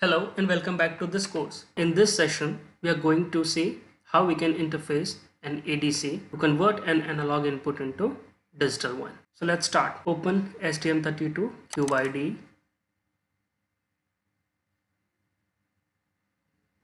Hello and welcome back to this course. In this session, we are going to see how we can interface an ADC to convert an analog input into digital one. So let's start. Open STM32 CubeIDE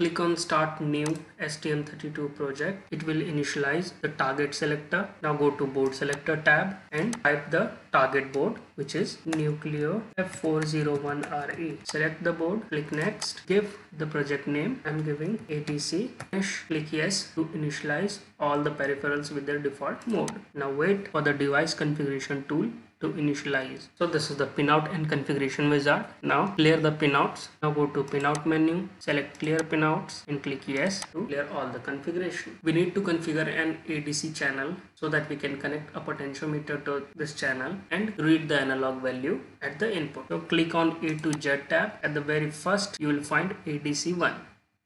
Click on start new STM32 project. It will initialize the target selector. Now go to board selector tab and type the target board which is Nucleo F401RE. Select the board, click next, give the project name. I'm giving ADC. Finish, click yes to initialize all the peripherals with their default mode. Now wait for the device configuration tool to initialize. So this is the pinout and configuration wizard. Now clear the pinouts. Now go to pinout menu, select clear pinouts and click yes to clear all the configuration. We need to configure an ADC channel so that we can connect a potentiometer to this channel and read the analog value at the input. So click on A to Z tab. At the very first you will find ADC1.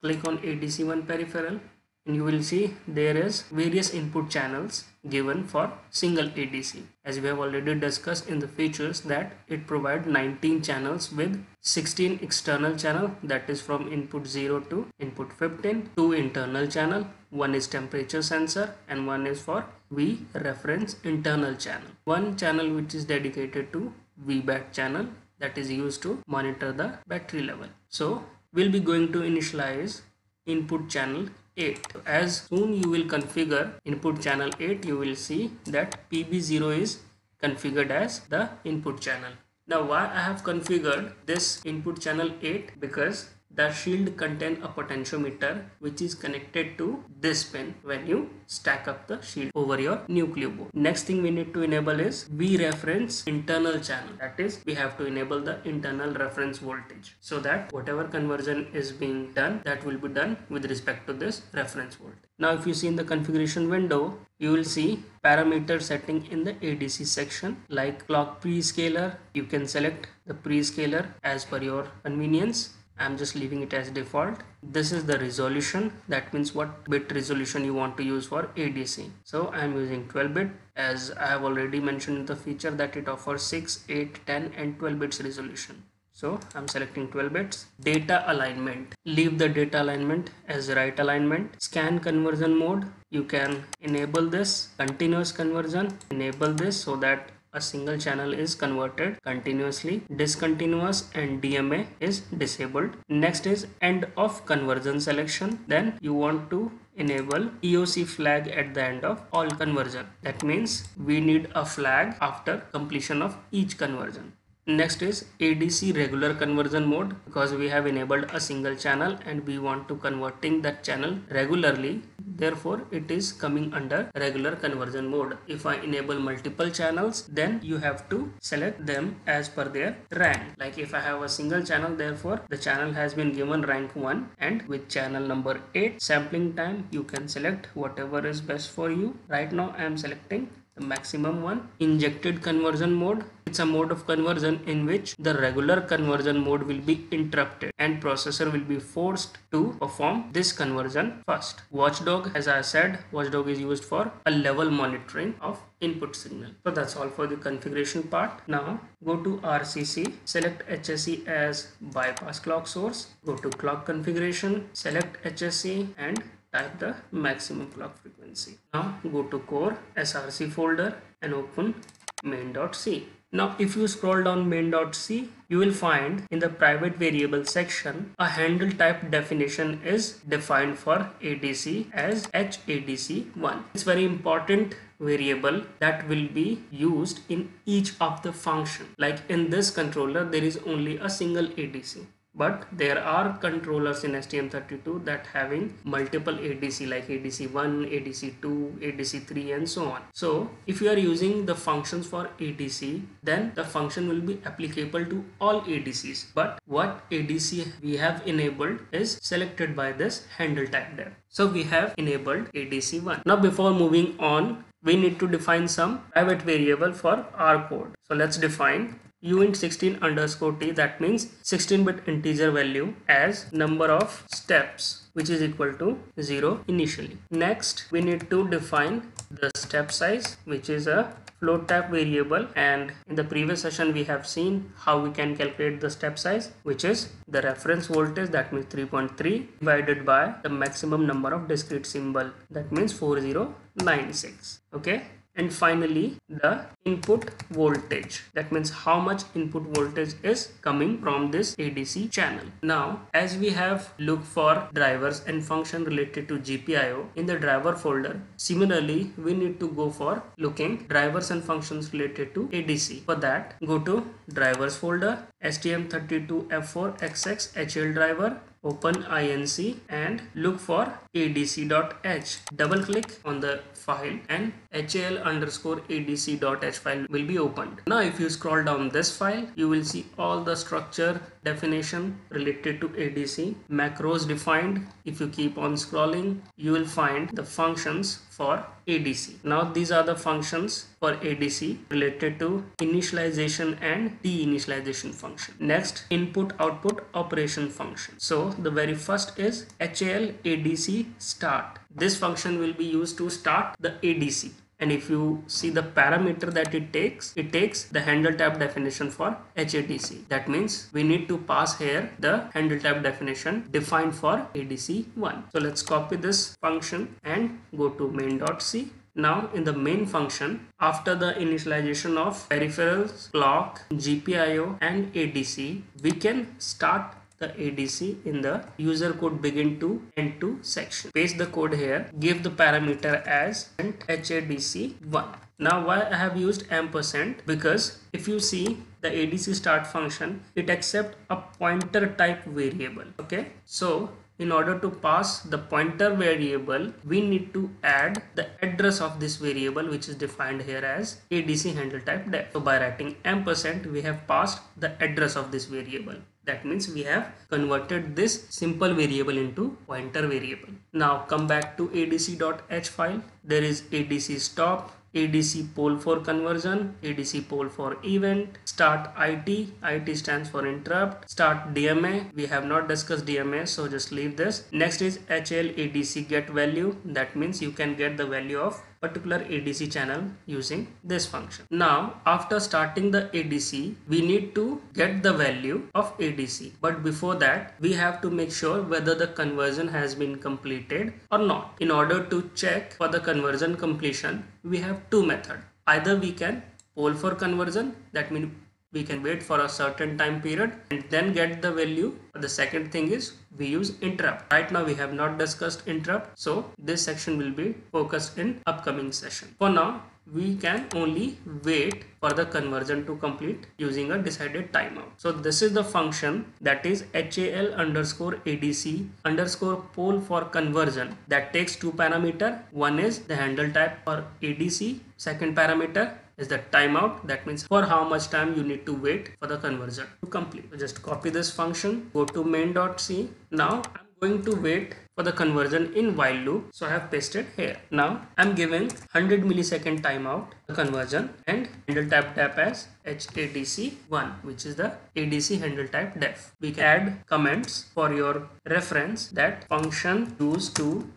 Click on ADC1 peripheral you will see there is various input channels given for single ADC. As we have already discussed in the features that it provides 19 channels with 16 external channel that is from input 0 to input 15, 2 internal channel, one is temperature sensor and one is for V reference internal channel. One channel which is dedicated to VBAT channel that is used to monitor the battery level. So we'll be going to initialize input channel 8 as soon you will configure input channel 8 you will see that pb0 is configured as the input channel. Now why i have configured this input channel 8 because the shield contain a potentiometer which is connected to this pin when you stack up the shield over your Nucleo board. Next thing we need to enable is V reference internal channel. That is we have to enable the internal reference voltage so that whatever conversion is being done that will be done with respect to this reference voltage. Now if you see in the configuration window you will see parameter setting in the ADC section like clock prescaler. You can select the prescaler as per your convenience I'm just leaving it as default. This is the resolution. That means what bit resolution you want to use for ADC. So I'm using 12 bit as I have already mentioned in the feature that it offers 6, 8, 10 and 12 bits resolution. So I'm selecting 12 bits. Data alignment. Leave the data alignment as right alignment. Scan conversion mode. You can enable this. Continuous conversion. Enable this so that a single channel is converted continuously discontinuous and DMA is disabled. Next is end of conversion selection. Then you want to enable EOC flag at the end of all conversion. That means we need a flag after completion of each conversion Next is ADC regular conversion mode because we have enabled a single channel and we want to converting that channel regularly. Therefore, it is coming under regular conversion mode. If I enable multiple channels, then you have to select them as per their rank. Like if I have a single channel, therefore the channel has been given rank 1 and with channel number 8 sampling time, you can select whatever is best for you. Right now I am selecting the maximum one injected conversion mode it's a mode of conversion in which the regular conversion mode will be interrupted and processor will be forced to perform this conversion first watchdog as i said watchdog is used for a level monitoring of input signal so that's all for the configuration part now go to rcc select hse as bypass clock source go to clock configuration select hse and type the maximum clock frequency. Now go to core src folder and open main.c. Now if you scroll down main.c you will find in the private variable section a handle type definition is defined for ADC as HADC1. It's very important variable that will be used in each of the function. Like in this controller there is only a single ADC but there are controllers in STM32 that having multiple ADC like ADC1, ADC2, ADC3 and so on. So if you are using the functions for ADC then the function will be applicable to all ADCs but what ADC we have enabled is selected by this handle tag there. So we have enabled ADC1. Now before moving on we need to define some private variable for our code. So let's define uint 16 underscore t that means 16 bit integer value as number of steps which is equal to 0 initially. Next we need to define the step size which is a float type variable. And in the previous session we have seen how we can calculate the step size which is the reference voltage that means 3.3 divided by the maximum number of discrete symbol that means 4096 okay and finally the input voltage. That means how much input voltage is coming from this ADC channel. Now as we have looked for drivers and function related to GPIO in the driver folder similarly we need to go for looking drivers and functions related to ADC for that go to drivers folder STM32F4XX HAL driver open INC and look for adc.h. Double click on the file and HAL underscore adc.h file will be opened. Now if you scroll down this file, you will see all the structure definition related to ADC, macros defined. If you keep on scrolling, you will find the functions for ADC. Now these are the functions for ADC related to initialization and deinitialization function. Next input output operation function. So the very first is HAL ADC start. This function will be used to start the ADC and if you see the parameter that it takes it takes the handle type definition for HADC that means we need to pass here the handle type definition defined for ADC1 so let's copy this function and go to main.c now in the main function, after the initialization of peripherals, clock, GPIO and ADC, we can start the ADC in the user code begin to end to section. Paste the code here, give the parameter as int HADC1. Now why I have used ampersand because if you see the ADC start function, it accept a pointer type variable. Okay, so in order to pass the pointer variable we need to add the address of this variable which is defined here as adc handle type def so by writing ampersand we have passed the address of this variable that means we have converted this simple variable into pointer variable. Now come back to adc.h file. There is adc stop ADC poll for conversion, ADC poll for event, start IT, IT stands for interrupt, start DMA, we have not discussed DMA so just leave this. Next is HAL ADC get value, that means you can get the value of particular ADC channel using this function. Now after starting the ADC we need to get the value of ADC but before that we have to make sure whether the conversion has been completed or not. In order to check for the conversion completion we have two methods. Either we can poll for conversion that means we can wait for a certain time period and then get the value the second thing is we use interrupt right now we have not discussed interrupt so this section will be focused in upcoming session for now we can only wait for the conversion to complete using a decided timeout. So this is the function that is HAL underscore ADC underscore poll for conversion that takes two parameter. One is the handle type for ADC. Second parameter is the timeout. That means for how much time you need to wait for the conversion to complete. Just copy this function go to main.c now i'm going to wait for the conversion in while loop. So i have pasted here. Now i'm giving 100 millisecond timeout the conversion and handle type def as hadc1 which is the adc handle type def. We can add comments for your reference that function used to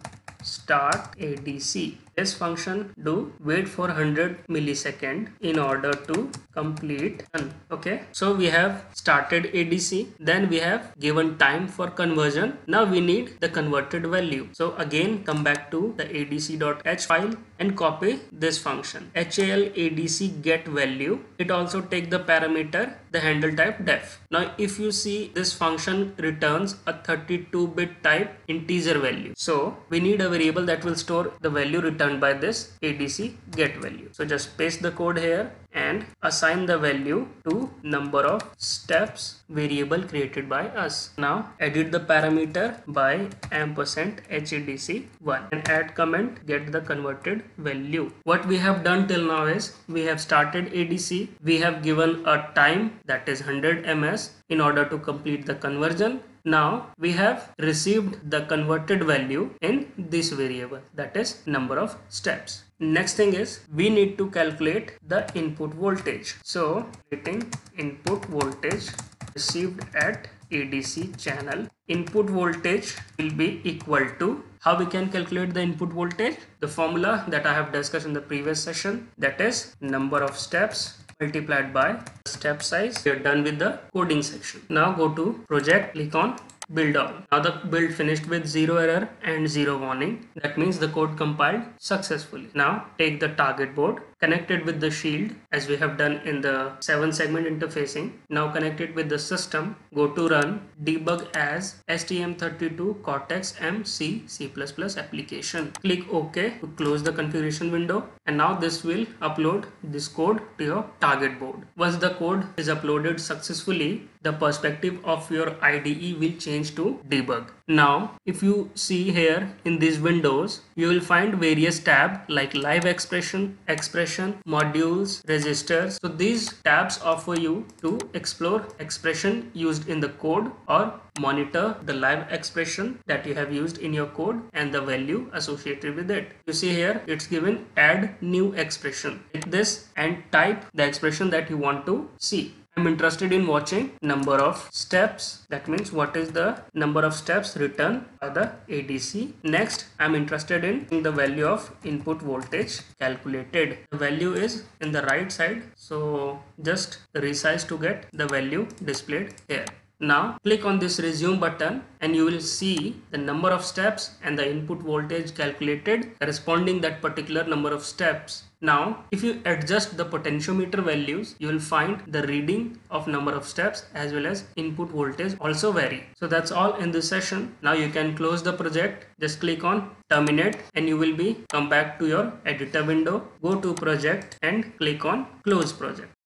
start adc this function do wait for 100 millisecond in order to complete okay? So we have started adc then we have given time for conversion. Now we need the converted value. So again come back to the adc.h file and copy this function. Hal adc get value. It also take the parameter the handle type def. Now if you see this function returns a 32 bit type integer value. So we need a variable that will store the value returned returned by this ADC get value. So just paste the code here and assign the value to number of steps variable created by us. Now edit the parameter by ampersand HADC1 and add comment get the converted value. What we have done till now is we have started ADC. We have given a time that is 100 ms in order to complete the conversion now we have received the converted value in this variable that is number of steps. Next thing is we need to calculate the input voltage. So getting input voltage received at ADC channel input voltage will be equal to How we can calculate the input voltage? The formula that I have discussed in the previous session that is number of steps multiplied by step size. We are done with the coding section. Now go to project, click on build all. Now the build finished with zero error and zero warning. That means the code compiled successfully. Now take the target board, connect it with the shield as we have done in the seven segment interfacing. Now connect it with the system. Go to run debug as STM32 Cortex M C C++ application. Click OK to close the configuration window and now this will upload this code to your target board. Once the code is uploaded successfully, the perspective of your IDE will change to debug. Now, if you see here in these windows, you will find various tabs like live expression, expression, modules, registers. So these tabs offer you to explore expression used in the code or monitor the live expression that you have used in your code and the value associated with it. You see here it's given add new expression. Hit this and type the expression that you want to see. I'm interested in watching number of steps. That means what is the number of steps returned by the ADC. Next, I'm interested in the value of input voltage calculated. The value is in the right side. So just resize to get the value displayed here. Now click on this resume button and you will see the number of steps and the input voltage calculated corresponding that particular number of steps. Now if you adjust the potentiometer values you will find the reading of number of steps as well as input voltage also vary. So that's all in this session. Now you can close the project just click on terminate and you will be come back to your editor window go to project and click on close project.